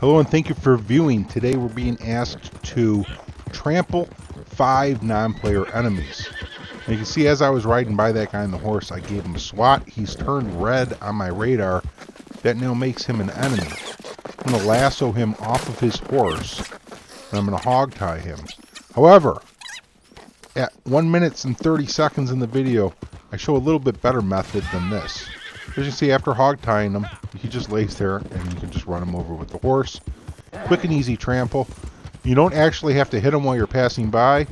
Hello and thank you for viewing. Today we're being asked to trample five non-player enemies. And you can see as I was riding by that guy on the horse, I gave him a swat. He's turned red on my radar. That now makes him an enemy. I'm going to lasso him off of his horse, and I'm going to hog tie him. However, at 1 minutes and 30 seconds in the video, I show a little bit better method than this. As you can see, after hog tying him, he just lays there and you can just run him over with the horse. Quick and easy trample. You don't actually have to hit them while you're passing by.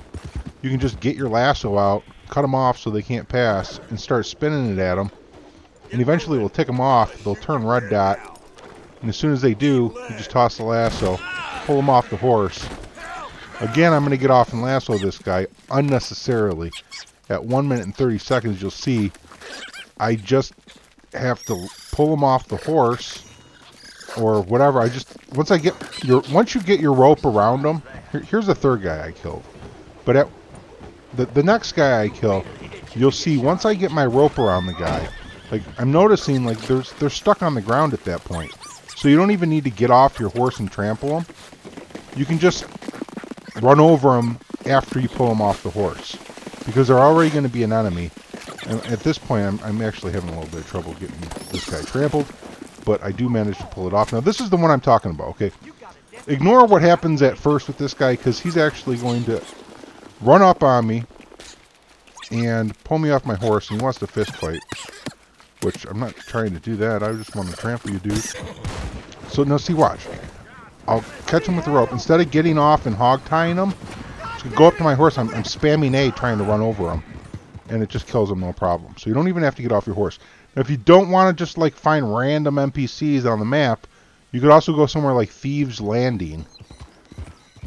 You can just get your lasso out, cut them off so they can't pass, and start spinning it at them. And eventually it will tick them off. They'll turn red dot. And as soon as they do, you just toss the lasso, pull them off the horse. Again, I'm going to get off and lasso this guy unnecessarily. At 1 minute and 30 seconds, you'll see I just have to pull them off the horse or whatever. I just once I get your once you get your rope around them. Here, here's the third guy I killed, but at the the next guy I kill, you'll see once I get my rope around the guy, like I'm noticing like there's they're stuck on the ground at that point. So you don't even need to get off your horse and trample them. You can just run over them after you pull them off the horse because they're already going to be an enemy and at this point, I'm, I'm actually having a little bit of trouble getting this guy trampled, but I do manage to pull it off. Now, this is the one I'm talking about, okay? Ignore what happens at first with this guy, because he's actually going to run up on me and pull me off my horse, and he wants to fist fight, which I'm not trying to do that. I just want to trample you, dude. So, now see, watch. I'll catch him with the rope. Instead of getting off and hog tying him, go up to my horse. I'm, I'm spamming A trying to run over him and it just kills them no problem. So you don't even have to get off your horse. Now, if you don't want to just like find random NPCs on the map, you could also go somewhere like Thieves Landing.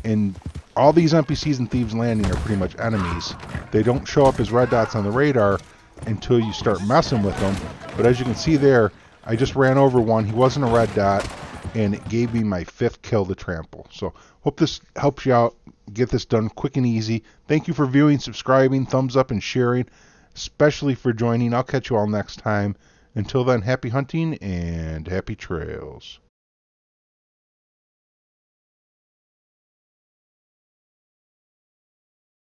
And all these NPCs in Thieves Landing are pretty much enemies. They don't show up as red dots on the radar until you start messing with them. But as you can see there, I just ran over one. He wasn't a red dot, and it gave me my fifth kill to trample. So hope this helps you out get this done quick and easy. Thank you for viewing, subscribing, thumbs up, and sharing, especially for joining. I'll catch you all next time. Until then, happy hunting and happy trails.